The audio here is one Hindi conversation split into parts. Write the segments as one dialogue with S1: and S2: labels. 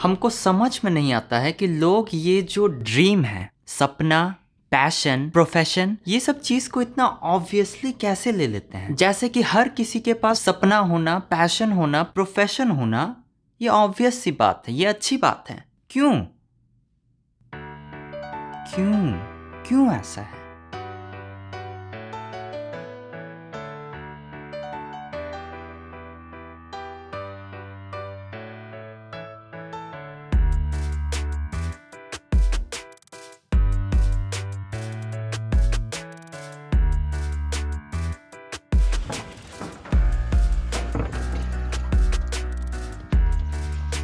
S1: हमको समझ में नहीं आता है कि लोग ये जो ड्रीम है, सपना पैशन प्रोफेशन ये सब चीज़ को इतना ऑब्वियसली कैसे ले लेते हैं? जैसे कि हर किसी के पास सपना होना पैशन होना प्रोफेशन होना, ये ऑब्वियस सी बात है, ये अच्छी बात है। क्यों? क्यों? क्यों ऐसा है?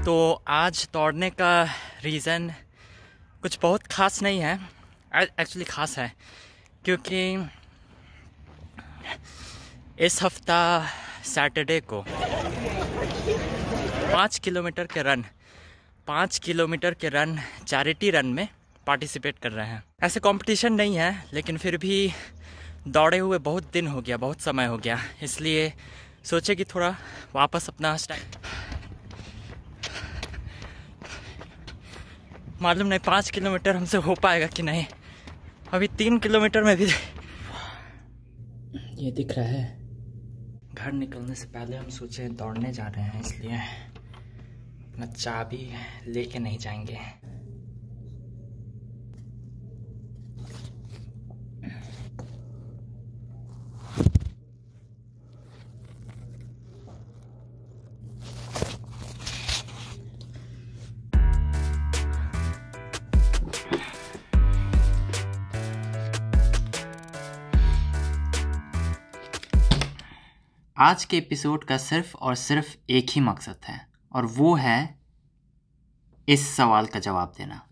S1: तो आज दौड़ने का रीज़न कुछ बहुत ख़ास नहीं है। एक्चुअली ख़ास है, क्योंकि इस हफ़्ता सैटरडे को पाँच किलोमीटर के रन पाँच किलोमीटर के रन चैरिटी रन में पार्टिसिपेट कर रहे हैं। ऐसे कंपटीशन नहीं है, लेकिन फिर भी दौड़े हुए बहुत दिन हो गया, बहुत समय हो गया। इसलिए सोचे कि थोड़ा वापस अपना मालूम नहीं पाँच किलोमीटर हमसे हो पाएगा कि नहीं। अभी तीन किलोमीटर में भी ये दिख रहा है। घर निकलने से पहले हम सोचे दौड़ने जा रहे हैं इसलिए अपना चाबी लेके नहीं जाएँगे। आज के एपिसोड का सिर्फ़ और सिर्फ़ एक ही मकसद है, और वो है इस सवाल का जवाब देना।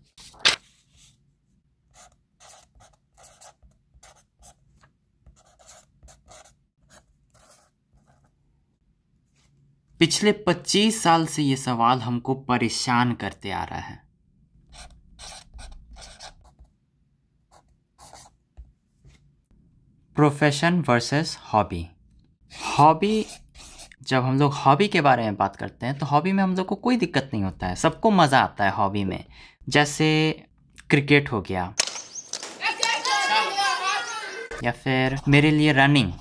S1: पिछले 25 साल से ये सवाल हमको परेशान करते आ रहा है। Profession versus hobby. हॉबी, जब हम लोग हॉबी के बारे में बात करते हैं तो हॉबी में हम लोग को कोई दिक्कत नहीं होता है। सबको मज़ा आता है हॉबी में। जैसे क्रिकेट हो गया। या फिर मेरे लिए रनिंग।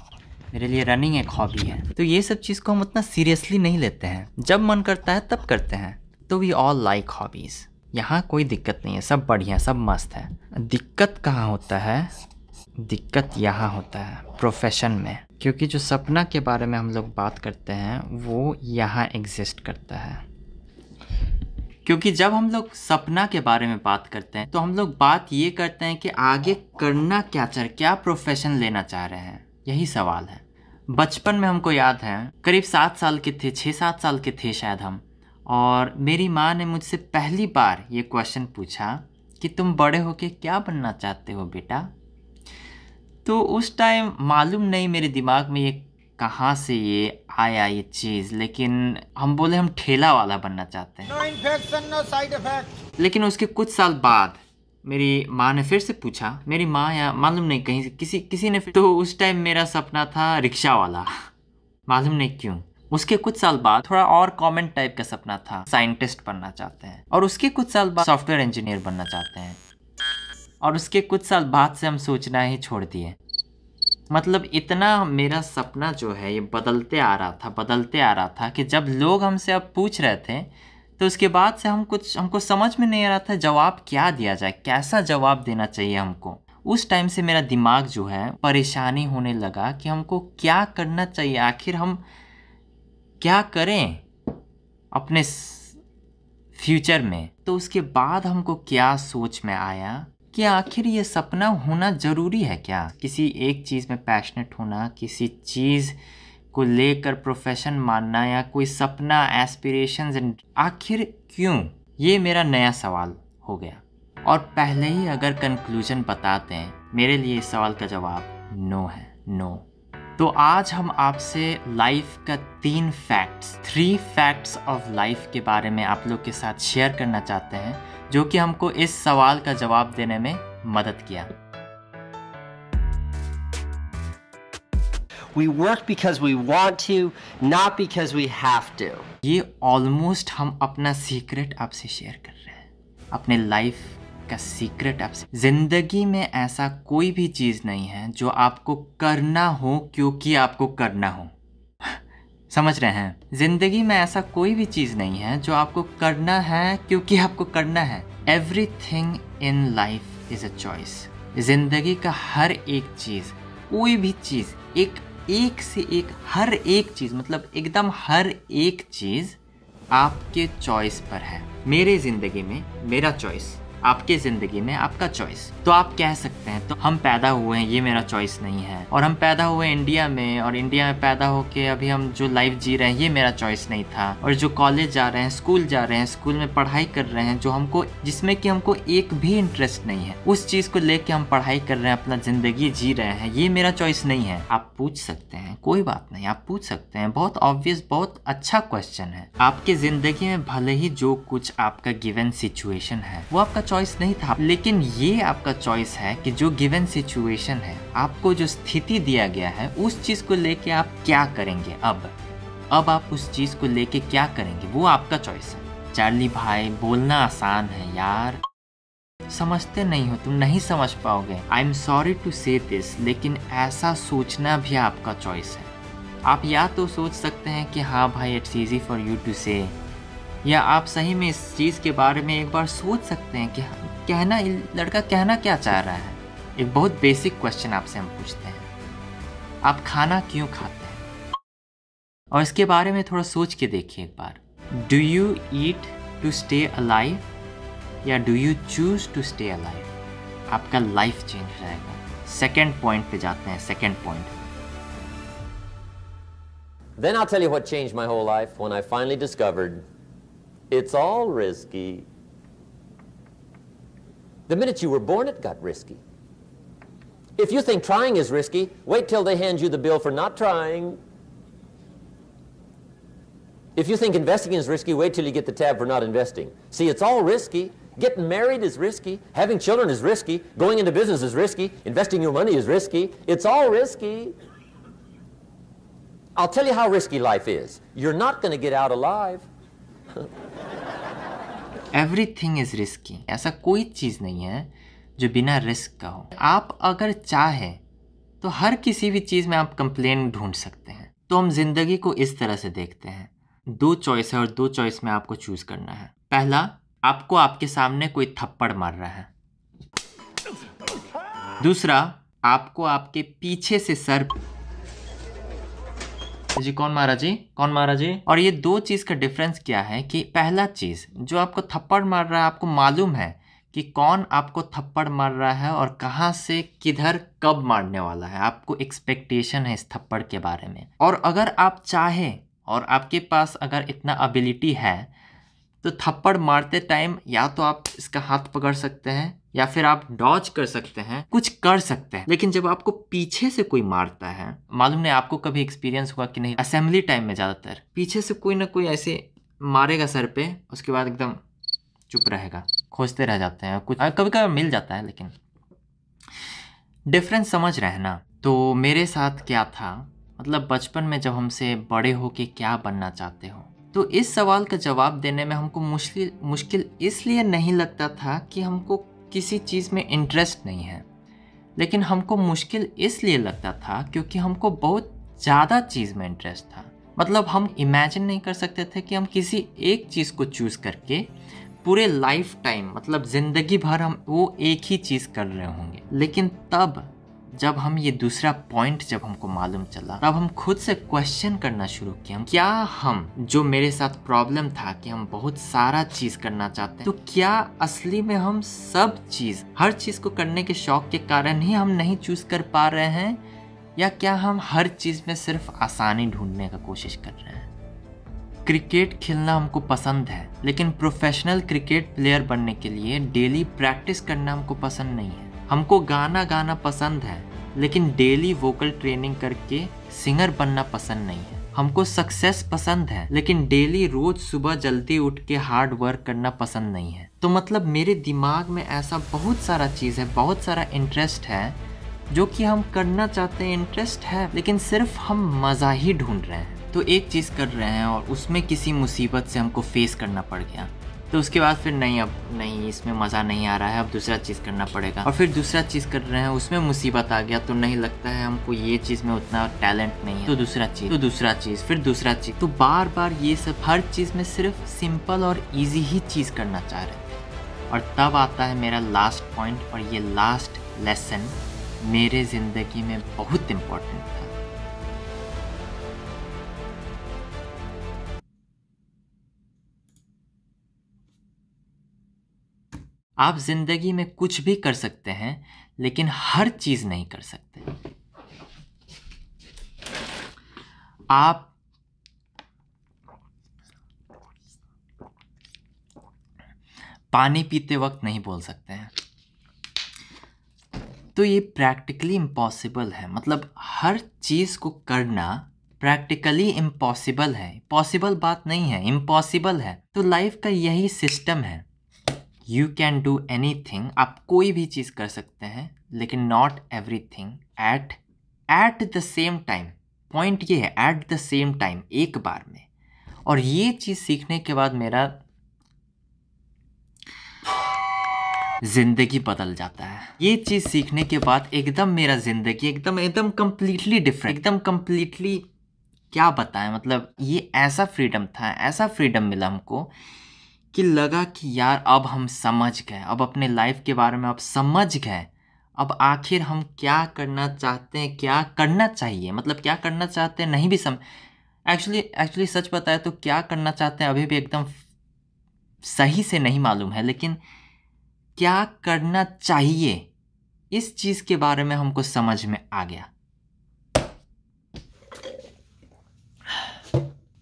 S1: मेरे लिए रनिंग एक हॉबी है। तो ये सब चीज़ को हम उतना सीरियसली नहीं लेते हैं। जब मन करता है, तब करते हैं। तो वी ऑल लाइक हॉबीज़। यहाँ कोई दिक्कत नहीं है। सब बढ़िया, सब मस्त है। दिक्कत कहाँ होता है? दिक्कत यहाँ होता है। प्रोफेशन में। क्योंकि जो सपना के बारे में हम लोग बात करते हैं, वो यहाँ एग्जिस्ट करता है। क्योंकि जब हम लोग सपना के बारे में बात करते हैं तो हम लोग बात ये करते हैं कि आगे करना क्या चाह क्या प्रोफेशन लेना चाह रहे हैं? यही सवाल है। बचपन में हमको याद है, करीब सात साल के थे, छः सात साल के थे शायद हम, और मेरी माँ ने मुझसे पहली बार ये क्वेश्चन पूछा कि तुम बड़े होके क्या बनना चाहते हो बेटा? तो उस टाइम मालूम नहीं मेरे दिमाग में ये कहाँ से ये आया ये चीज़ लेकिन हम बोले हम ठेला वाला बनना चाहते हैं।
S2: साइड इफ़ेक्ट
S1: लेकिन उसके कुछ साल बाद मेरी माँ ने फिर से पूछा मेरी माँ या मालूम नहीं कहीं से किसी किसी ने तो उस टाइम मेरा सपना था रिक्शा वाला। मालूम नहीं क्यों। उसके कुछ साल बाद थोड़ा और कॉमन टाइप का सपना था साइंटिस्ट बनना चाहते हैं। और उसके कुछ साल बाद सॉफ्टवेयर इंजीनियर बनना चाहते हैं। और उसके कुछ साल बाद से हम सोचना ही छोड़ दिए। मतलब इतना मेरा सपना जो है, ये बदलते आ रहा था, बदलते आ रहा था कि जब लोग हमसे अब पूछ रहे थे तो उसके बाद से हम कुछ, हमको समझ में नहीं आ रहा था जवाब क्या दिया जाए, कैसा जवाब देना चाहिए हमको। उस टाइम से मेरा दिमाग जो है, परेशानी होने लगा कि हमको क्या करना चाहिए, आखिर हम क्या करें अपने फ्यूचर में। तो उसके बाद हमको क्या सोच में आया कि आखिर ये सपना होना ज़रूरी है क्या? किसी एक चीज़ में पैशनेट होना, किसी चीज़ को लेकर प्रोफेशन मानना या कोई सपना एस्पिरेशंस आखिर क्यों? ये मेरा नया सवाल हो गया। और पहले ही अगर कंक्लूजन बताते हैं मेरे लिए इस सवाल का जवाब नो है नो तो आज हम आपसे लाइफ का तीन facts three facts of life के बारे में आप लोग के साथ शेयर करना चाहते हैं। जो कि हमको इस सवाल का जवाब देने में मदद किया।
S3: We work because we want to, not because we have to.
S1: ये ऑलमोस्ट हम अपना सीक्रेट आपसे शेयर कर रहे हैं। अपने लाइफ का सीक्रेट आपसे। ज़िंदगी में ऐसा कोई भी चीज़ नहीं है जो आपको करना हो क्योंकि आपको करना हो। समझ रहे हैं। ज़िंदगी में ऐसा कोई भी चीज़ नहीं है जो आपको करना है क्योंकि आपको करना है। Everything in life is a choice ज़िंदगी का हर एक चीज़, कोई भी चीज़, एक एक से एक, हर एक चीज़ मतलब एकदम हर एक चीज़ आपके चॉइस पर है। मेरे ज़िंदगी में मेरा चॉइस आपके ज़िंदगी में आपका चॉइस तो आप कह सकते हैं तो हम पैदा हुए हैं, ये मेरा चॉइस नहीं है। और हम पैदा हुए इंडिया में, और इंडिया में पैदा होके अभी हम जो लाइफ जी रहे हैं, ये मेरा चॉइस नहीं था। और जो कॉलेज जा रहे हैं स्कूल जा रहे हैं स्कूल में पढ़ाई कर रहे हैं, जो हमको, जिसमें कि हमको एक भी इंटरेस्ट नहीं है, उस चीज़ को लेके हम पढ़ाई कर रहे हैं, अपना ज़िंदगी जी रहे हैं, ये मेरा चॉइस नहीं है। आप पूछ सकते हैं, कोई बात नहीं, आप पूछ सकते हैं, बहुत ऑब्वियस बहुत अच्छा क्वेश्चन है। आपके ज़िंदगी में भले ही जो कुछ आपका गिवन सिचुएशन है, वो आपका चॉइस नहीं था। लेकिन ये आपका चॉइस है कि जो गिवन सिचुएशन है, आपको जो स्थिति दिया गया है, उस चीज़ को लेके आप क्या करेंगे अब? अब आप उस चीज़ को लेके क्या करेंगे? वो आपका चॉइस है। चार्ली भाई, बोलना आसान है यार। समझते नहीं हो, तुम नहीं समझ पाओगे। I am sorry to say this लेकिन ऐसा सोचना भी आपका चॉइस है। आप या तो सोच सकते हैं कि हाँ भाई it's easy for you to say या आप सही में इस चीज़ के बारे में एक बार सोच सकते हैं कि कहना लड़का कहना क्या चाह रहा है? एक बहुत बेसिक क्वेश्चन आपसे हम पूछते हैं। आप खाना क्यों खाते हैं? और इसके बारे में थोड़ा सोच के देखिए एक बार। Do you eat to stay alive या do you choose to stay alive आपका लाइफ चेंज जाएगा सेकेंड पॉइंट पे जाते हैं second point
S4: Then I'll tell you what changed my whole life when I finally discovered It's all risky. The minute you were born, it got risky. If you think trying is risky, wait till they hand you the bill for not trying. If you think investing is risky, wait till you get the tab for not investing. See, it's all risky. Getting married is risky. Having children is risky. Going into business is risky. Investing your money is risky. It's all risky. I'll tell you how risky life is. You're not going to get out alive.
S1: Everything is risky ऐसा कोई चीज़ नहीं है जो बिना रिस्क का हो। आप अगर चाहे तो हर किसी भी चीज़ में आप कंप्लेन ढूंढ सकते हैं। तो हम ज़िंदगी को इस तरह से देखते हैं। दो चॉइस है और दो चॉइस में आपको चूज़ करना है। पहला, आपको आपके सामने कोई थप्पड़ मार रहा है। दूसरा, आपको आपके पीछे से सर जी, कौन मारा जी? कौन मारा जी? और ये दो चीज़ का डिफरेंस क्या है कि पहला चीज़, जो आपको थप्पड़ मार रहा है, आपको मालूम है कि कौन आपको थप्पड़ मार रहा है और कहाँ से किधर कब मारने वाला है, आपको एक्सपेक्टेशन है इस थप्पड़ के बारे में। और अगर आप चाहें और आपके पास अगर इतना एबिलिटी है तो थप्पड़ मारते टाइम या तो आप इसका हाथ पकड़ सकते हैं, या फिर आप डॉज कर सकते हैं, कुछ कर सकते हैं। लेकिन जब आपको पीछे से कोई मारता है, मालूम नहीं आपको कभी एक्सपीरियंस हुआ कि नहीं असेंबली टाइम में ज़्यादातर, पीछे से कोई ना कोई ऐसे मारेगा सर पे, उसके बाद एकदम चुप रहेगा, खोजते रह जाते हैं, कुछ कभी कभी मिल जाता है, लेकिन डिफरेंस समझ रहे हैं ना। तो मेरे साथ क्या था मतलब बचपन में जब हमसे बड़े हो के क्या बनना चाहते हो? तो इस सवाल का जवाब देने में हमको मुश्किल मुश्किल इसलिए नहीं लगता था कि हमको किसी चीज़ में इंटरेस्ट नहीं है। लेकिन हमको मुश्किल इसलिए लगता था क्योंकि हमको बहुत ज़्यादा चीज़ में इंटरेस्ट था। मतलब हम इमेजिन नहीं कर सकते थे कि हम किसी एक चीज़ को चूज़ करके पूरे लाइफ टाइम मतलब ज़िंदगी भर हम वो एक ही चीज़ कर रहे होंगे। लेकिन तब जब हम ये दूसरा पॉइंट जब हमको मालूम चला, तब हम खुद से क्वेश्चन करना शुरू किया क्या हम, जो मेरे साथ प्रॉब्लम था कि हम बहुत सारा चीज़ करना चाहते हैं तो क्या असली में हम सब चीज़, हर चीज़ को करने के शौक के कारण ही हम नहीं चूज़ कर पा रहे हैं? या क्या हम हर चीज़ में सिर्फ़ आसानी ढूँढने का कोशिश कर रहे हैं? क्रिकेट खेलना हमको पसंद है, लेकिन प्रोफेशनल क्रिकेट प्लेयर बनने के लिए डेली प्रैक्टिस करना हमको पसंद नहीं है। हमको गाना गाना पसंद है, लेकिन डेली वोकल ट्रेनिंग करके सिंगर बनना पसंद नहीं है। हमको सक्सेस पसंद है, लेकिन डेली रोज सुबह जल्दी उठ के हार्ड वर्क करना पसंद नहीं है। तो मतलब मेरे दिमाग में ऐसा बहुत सारा चीज़ है, बहुत सारा इंटरेस्ट है, जो कि हम करना चाहते हैं इंटरेस्ट है, लेकिन सिर्फ़ हम मज़ा ही ढूंढ रहे हैं। तो एक चीज़ कर रहे हैं और उसमें किसी मुसीबत से हमको फेस करना पड़ गया। तो उसके बाद फिर नहीं, अब नहीं, इसमें मज़ा नहीं आ रहा है, अब दूसरा चीज़ करना पड़ेगा। और फिर दूसरा चीज़ कर रहे हैं, उसमें मुसीबत आ गया तो नहीं लगता है हमको ये चीज़ में उतना टैलेंट नहीं है। तो दूसरा चीज़ तो दूसरा चीज़, फिर दूसरा चीज़। तो बार बार ये सब, हर चीज़ में सिर्फ़ सिंपल और ईजी ही चीज़ करना चाह रहे थे और तब आता है मेरा लास्ट पॉइंट और ये लास्ट लेसन मेरे ज़िंदगी में बहुत इम्पोर्टेंट था। आप ज़िंदगी में कुछ भी कर सकते हैं, लेकिन हर चीज़ नहीं कर सकते। आप पानी पीते वक्त नहीं बोल सकते हैं। तो ये प्रैक्टिकली इम्पॉसिबल है। मतलब हर चीज़ को करना प्रैक्टिकली इम्पॉसिबल है। पॉसिबल बात नहीं है, इम्पॉसिबल है। तो लाइफ का यही सिस्टम है। You can do anything आप कोई भी चीज़ कर सकते हैं, लेकिन not everything at at the same time point ये है एट द सेम टाइम एक बार में। और ये चीज़ सीखने के बाद मेरा ज़िंदगी बदल जाता है। ये चीज़ सीखने के बाद एकदम मेरा ज़िंदगी एकदम एकदम कम्प्लीटली डिफरेंट एकदम कम्प्लीटली क्या बताएँ? मतलब ये ऐसा फ्रीडम था, ऐसा फ्रीडम मिला हमको कि लगा कि यार, अब हम समझ गए, अब अपने लाइफ के बारे में अब समझ गए, अब आखिर हम क्या करना चाहते हैं, क्या करना चाहिए? मतलब क्या करना चाहते हैं नहीं भी सम एक्चुअली एक्चुअली सच बताए तो क्या करना चाहते हैं अभी भी एकदम सही से नहीं मालूम है, लेकिन क्या करना चाहिए? इस चीज़ के बारे में हमको समझ में आ गया।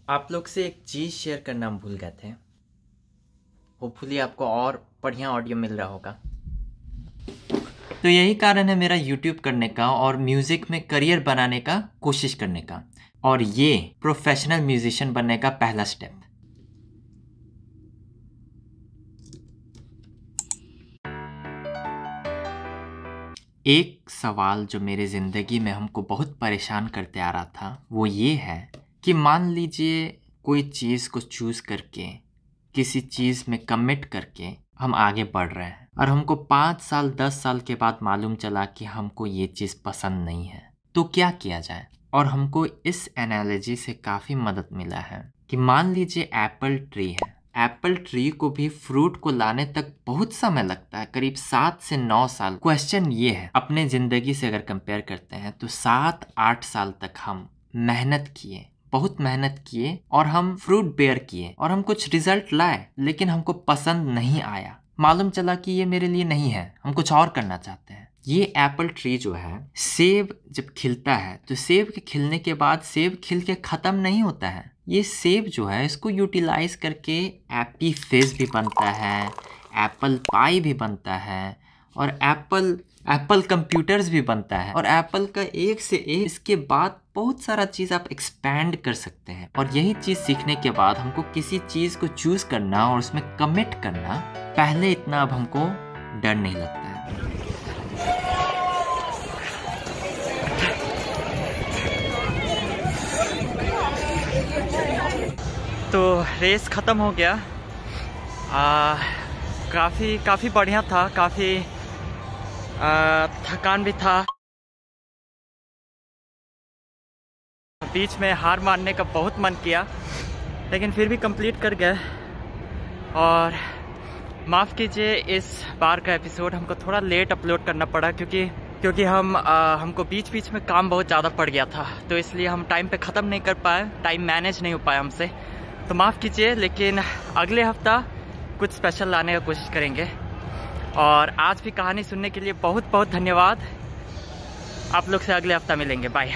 S1: आप लोग से एक चीज़ शेयर करना भूल गए थे। होपफुली आपको और बढ़िया ऑडियो मिल रहा होगा। तो यही कारण है मेरा यूट्यूब करने का और म्यूज़िक में करियर बनाने का कोशिश करने का। और ये प्रोफेशनल म्यूजिशियन बनने का पहला स्टेप एक सवाल जो मेरे ज़िंदगी में हमको बहुत परेशान करते आ रहा था, वो ये है कि मान लीजिए कोई चीज़ को चूज़ करके किसी चीज़ में कमिट करके हम आगे बढ़ रहे हैं। और हमको पाँच साल, दस साल के बाद मालूम चला कि हमको ये चीज़ पसंद नहीं है। तो क्या किया जाए? और हमको इस एनालॉजी से काफ़ी मदद मिला है कि मान लीजिए एप्पल ट्री है। एप्पल ट्री को भी फ्रूट को लाने तक बहुत समय लगता है। करीब सात से नौ साल। क्वेश्चन ये है, अपने ज़िंदगी से अगर कंपेयर करते हैं तो सात, आठ साल तक हम मेहनत किए बहुत मेहनत किए और हम फ्रूट बेयर किए और हम कुछ रिज़ल्ट लाए, लेकिन हमको पसंद नहीं आया। मालूम चला कि ये मेरे लिए नहीं है, हम कुछ और करना चाहते हैं। ये एप्पल ट्री जो है, सेब जब खिलता है तो सेब के खिलने के बाद सेब खिल के ख़त्म नहीं होता है। ये सेब जो है, इसको यूटिलाइज करके एप्पी फेस भी बनता है एप्पल पाई भी बनता है और एप्पल एप्पल कंप्यूटर्स भी बनता है और एप्पल का एक से एक इसके बाद बहुत सारा चीज़ आप एक्सपैंड कर सकते हैं। और यही चीज़ सीखने के बाद हमको किसी चीज़ को चूज़ करना और उसमें कमिट करना, पहले इतना अब हमको डर नहीं लगता है। तो रेस ख़त्म हो गया। काफ़ी काफ़ी बढ़िया था, काफ़ी थकान भी था। बीच में हार मारने का बहुत मन किया लेकिन फिर भी कंप्लीट कर गए। और माफ़ कीजिए इस बार का एपिसोड हमको थोड़ा लेट अपलोड करना पड़ा क्योंकि क्योंकि हम आ, हमको बीच बीच में काम बहुत ज़्यादा पड़ गया था तो इसलिए हम टाइम पे ख़त्म नहीं कर पाए टाइम मैनेज नहीं हो पाया हमसे। तो माफ़ कीजिए लेकिन अगले हफ़्ता कुछ स्पेशल लाने का कोशिश करेंगे। और आज भी कहानी सुनने के लिए बहुत बहुत धन्यवाद। आप लोग से अगले हफ़्ता मिलेंगे। बाय